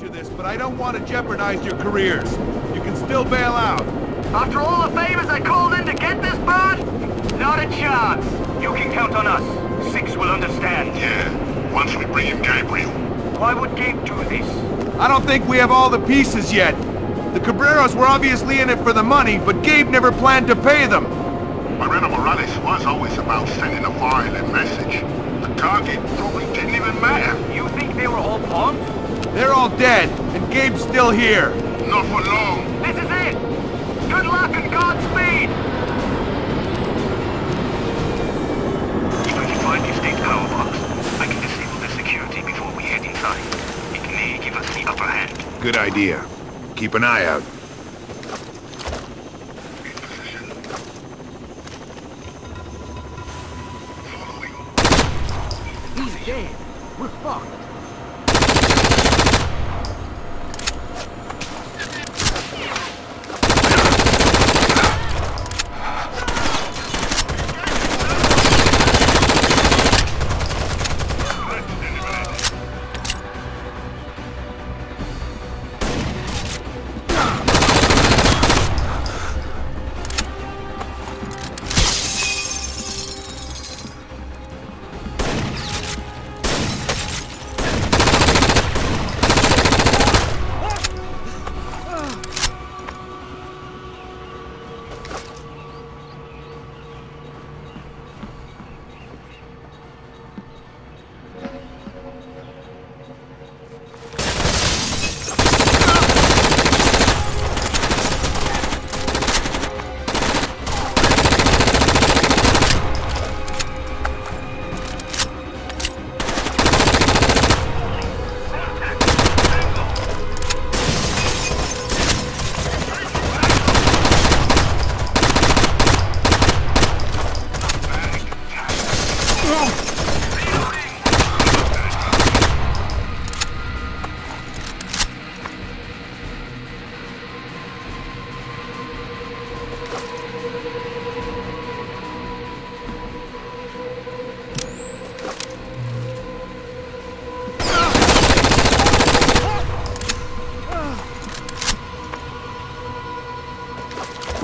to this, but I don't want to jeopardize your careers. You can still bail out. After all the favors I called in to get this bird? Not a chance. You can count on us. Six will understand. Yeah, once we bring in Gabriel. Why would Gabe do this? I don't think we have all the pieces yet. The Cabreras were obviously in it for the money, but Gabe never planned to pay them. Irena Morales was always about sending a violent message. The target probably didn't even matter. You think they were all pawns? They're all dead, and Gabe's still here. Not for long. This is it! Good luck and Godspeed! If I can find the estate power box, I can disable the security before we head inside. It may give us the upper hand. Good idea. Keep an eye out.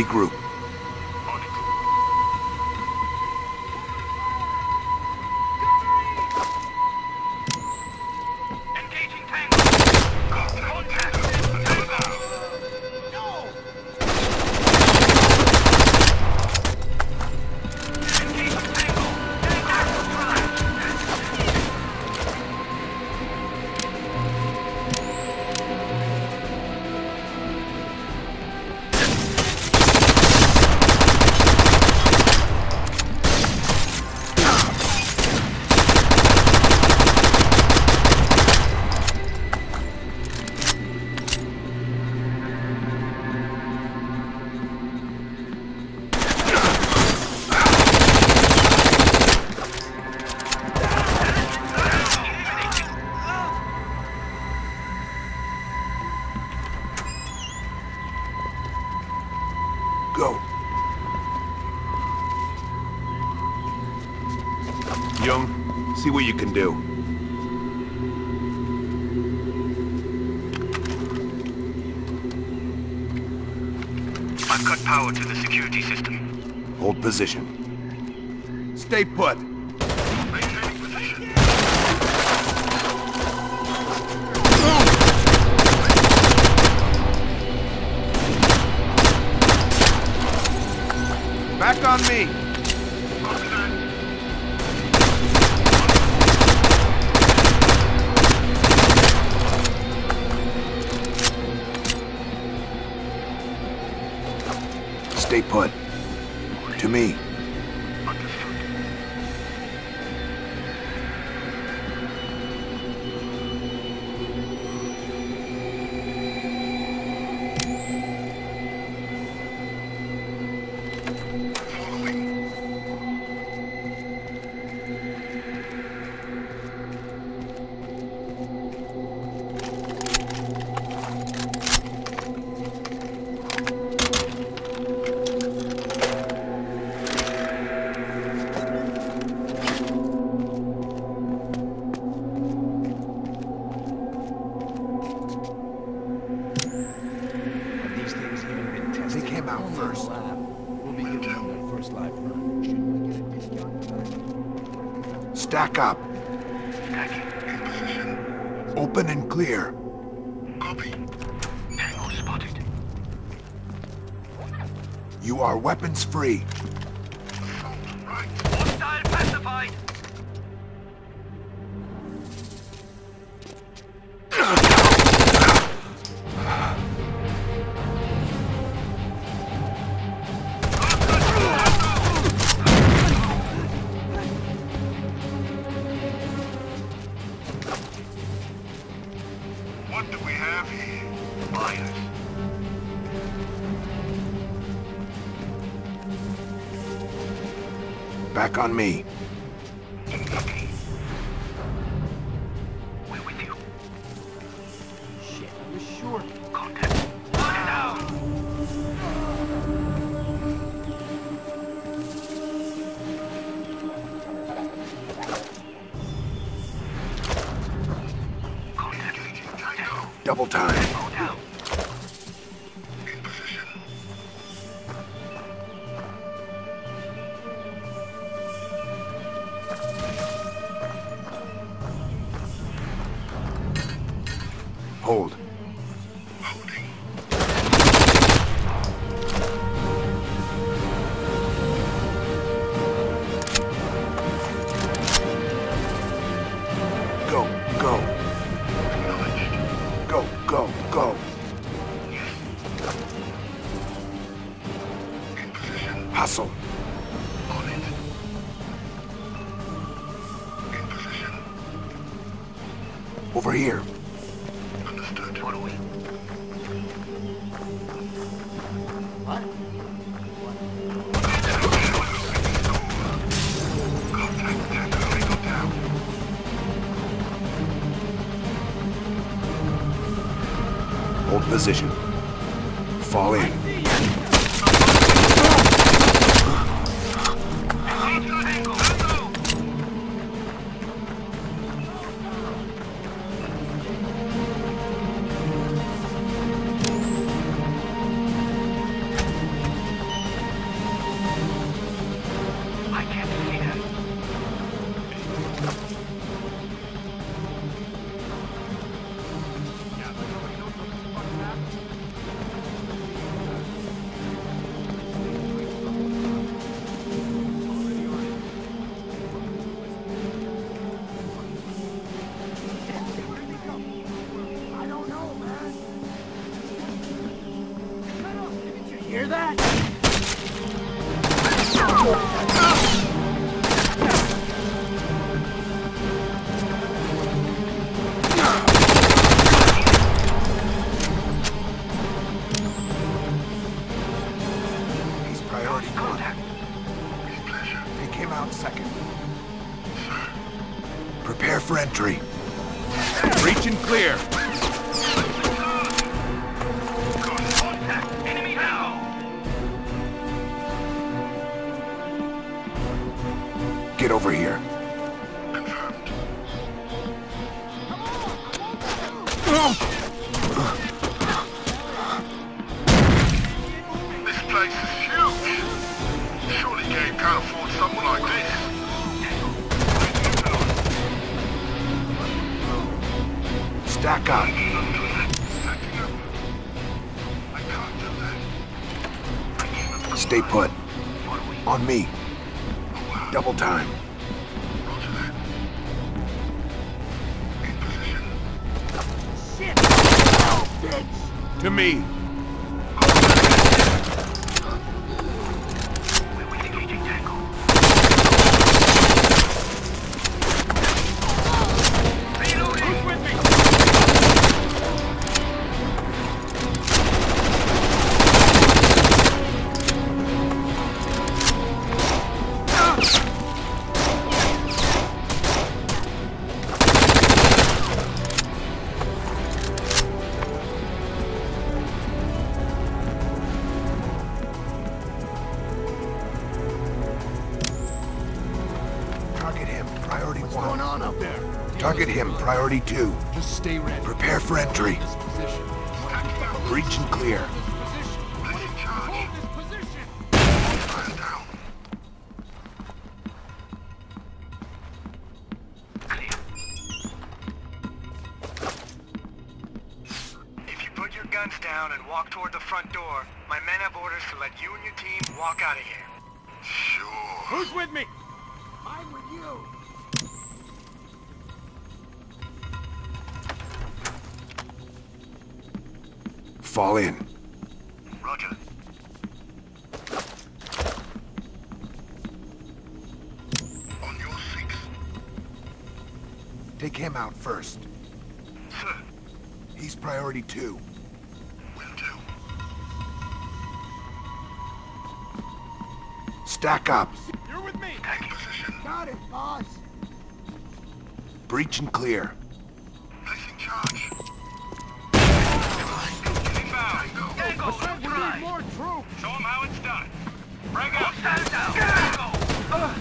Regroup. Position. Stay put. Back on me. Stay put. Me. Back up. Attacking. In position. Open and clear. Copy. Tango spotted. You are weapons free. What do we have here? Miners. Back on me. position. Stay put. On me. Double time. Shit! Bitch! To me! on there? Target him, priority two. Just stay ready. Prepare for entry. Breach and clear. Take him out first. Sir, He's priority two. Will do. Stack up. You're with me. Position. Got it, boss. Breach and clear. Placing charge. Inbound! Tango, I said we need more troops. Show them how it's done. Break up! Stand down! Tango! Uh,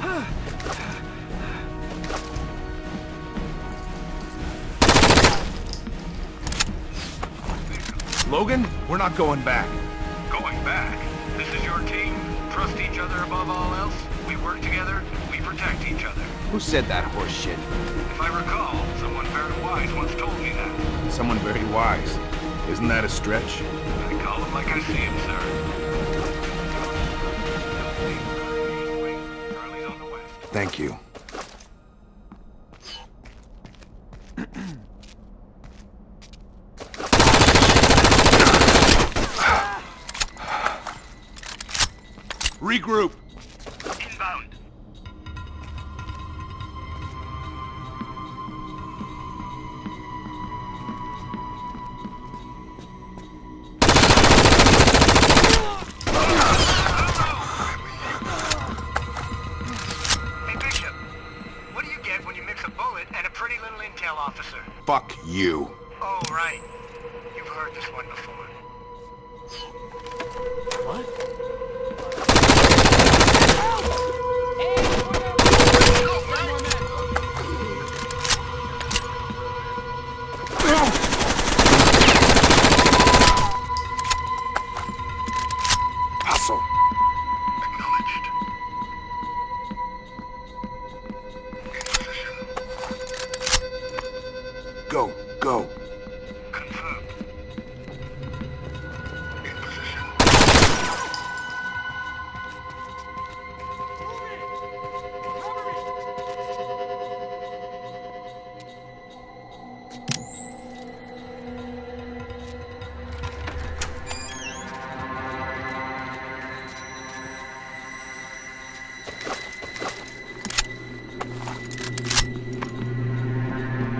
uh. Logan, we're not going back. Going back. This is your team. Trust each other above all else. We work together. We protect each other. Who said that horse shit? If I recall, someone very wise once told me that. Someone very wise. Isn't that a stretch? I call him like I see him, sir. Charlie's on the west. Thank you. Regroup.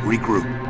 Regroup.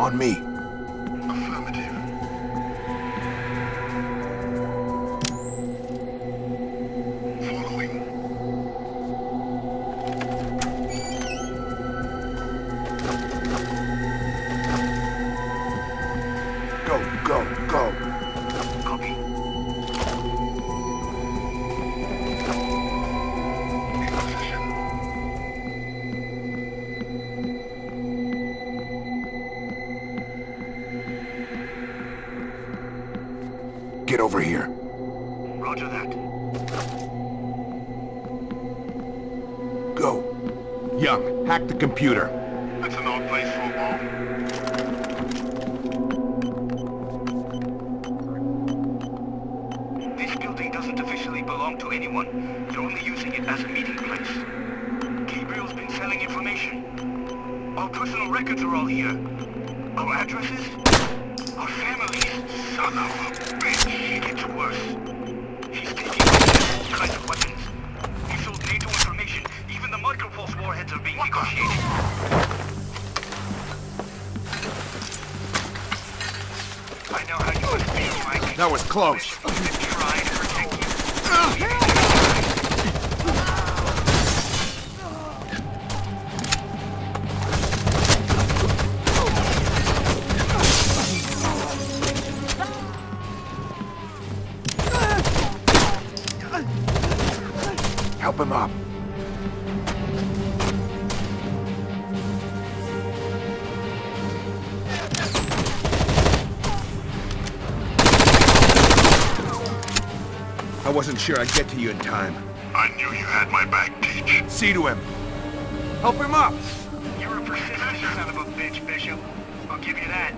On me. anyone. They're only using it as a meeting place. Gabriel's been selling information. Our personal records are all here. Our addresses, our families. Son of a bitch! It's worse. He's taking all kinds of weapons. He sold NATO information. Even the micropulse warheads are being what negotiated. That was close. Help him up. I wasn't sure I'd get to you in time. I knew you had my back, Teach. See to him. Help him up. You're a persistent son of a bitch, Bishop. I'll give you that.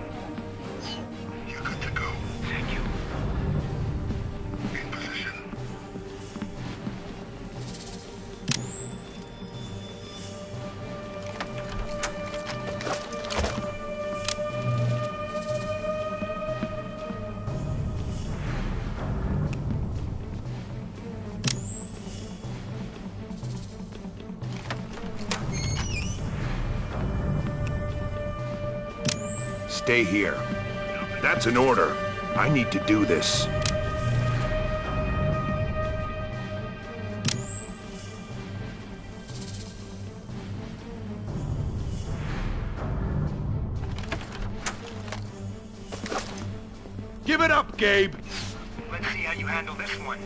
Stay here. That's an order. I need to do this. Give it up, Gabe! Let's see how you handle this one.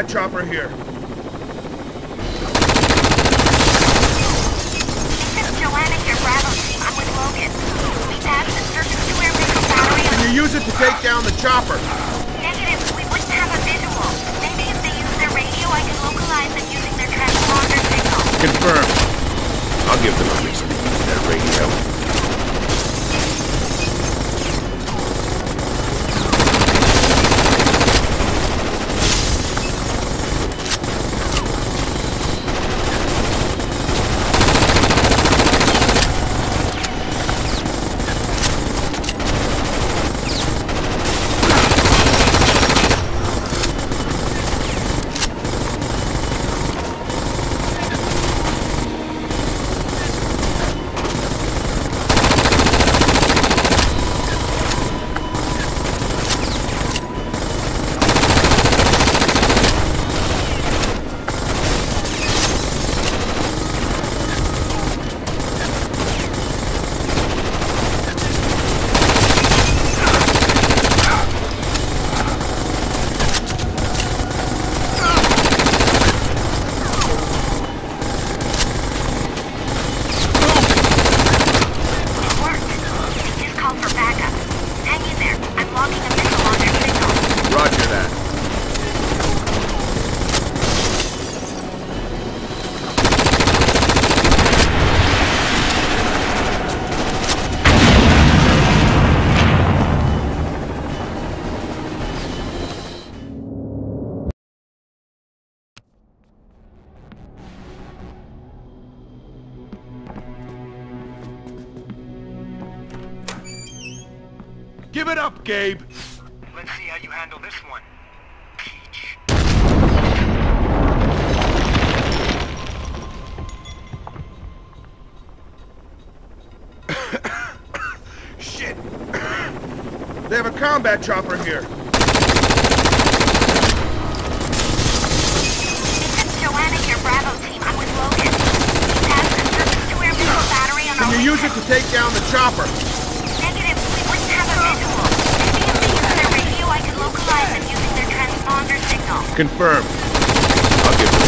Have a combat chopper here. This is Joanna here, Bravo team. I'm with Logan. We passed the search and square missile battery on Can you use it to take down the chopper? negative. We wouldn't have a visual. Maybe if they use their radio, I can localize them using their transponder signal. Confirmed. I'll give them a reason to use their radio. Give it up, Gabe! Let's see how you handle this one. Peach. Shit! They have a combat chopper here. This is Joanna here, Bravo team. I'm with Logan. We passed the surface-to-air missile battery on Can you use it to take down the chopper? Negative. We wouldn't have a visual. Maybe if they use their radio, I can localize them using their transponder signal. Confirmed. I'll give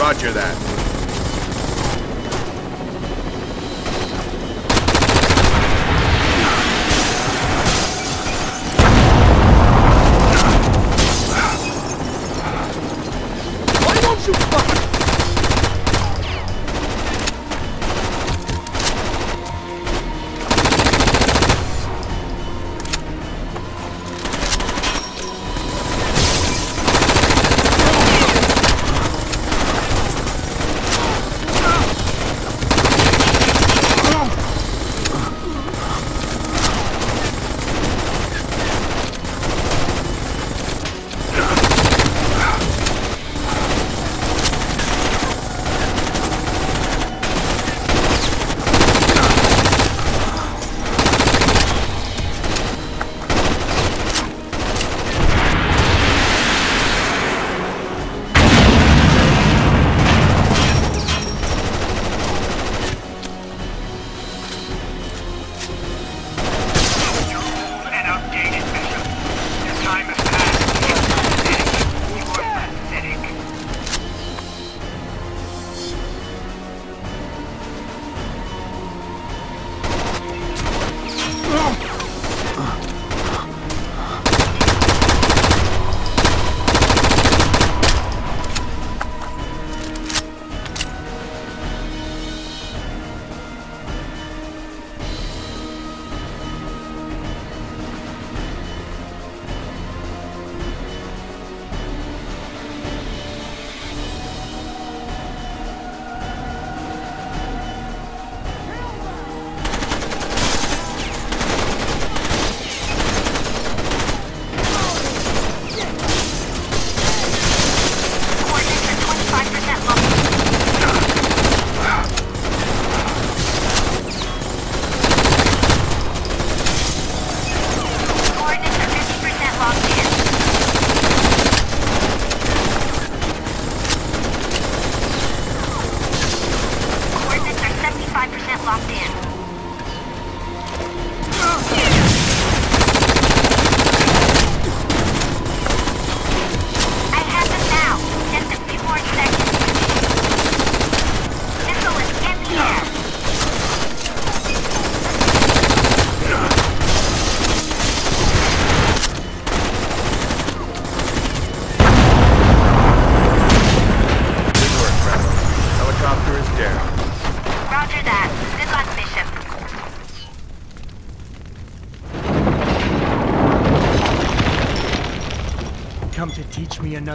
Roger that.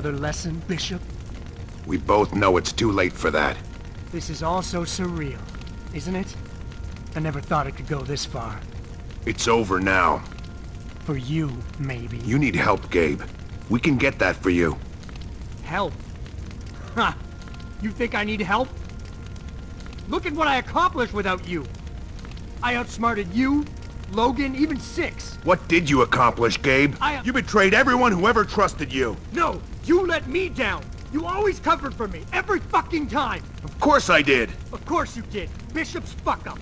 Another lesson, Bishop? We both know it's too late for that. This is all so surreal, isn't it? I never thought it could go this far. It's over now. For you, maybe. You need help, Gabe. We can get that for you. Help? Ha! You think I need help? Look at what I accomplished without you. I outsmarted you, Logan, even Six. What did you accomplish, Gabe? I- You betrayed everyone who ever trusted you. No, you let me down. You always covered for me, every fucking time. Of course I did. Of course you did. Bishop's fuck up.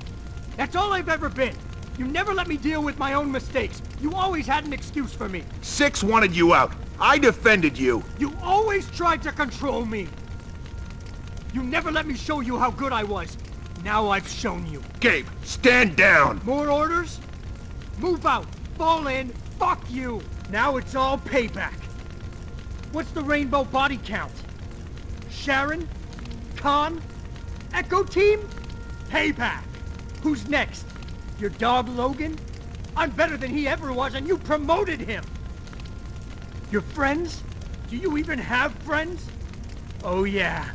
That's all I've ever been. You never let me deal with my own mistakes. You always had an excuse for me. Six wanted you out. I defended you. You always tried to control me. You never let me show you how good I was. Now I've shown you. Gabe, stand down. More orders? Move out. Fall in. Fuck you. Now it's all payback. What's the rainbow body count? Sharon? Khan? Echo Team? Payback. Who's next? Your dog Logan? I'm better than he ever was and you promoted him. Your friends? Do you even have friends? Oh yeah.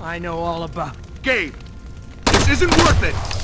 I know all about Gabe, this isn't worth it.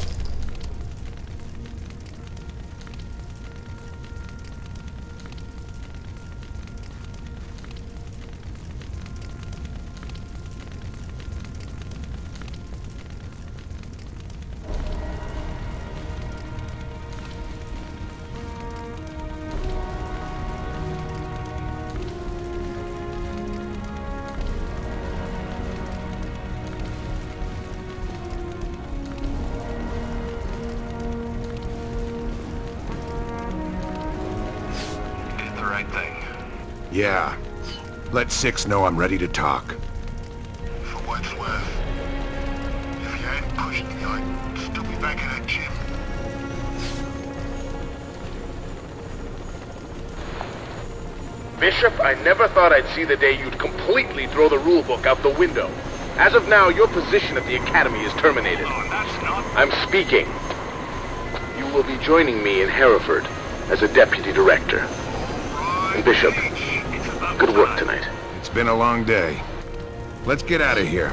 Right thing. Yeah. Let Six know I'm ready to talk. For what's worth. If you hadn't pushed me, I'd still be back in that gym. Bishop, I never thought I'd see the day you'd completely throw the rulebook out the window. As of now, your position at the Academy is terminated. Oh, that's not... I'm speaking. You will be joining me in Hereford as a deputy director. Bishop, good work tonight. It's been a long day. Let's get out of here.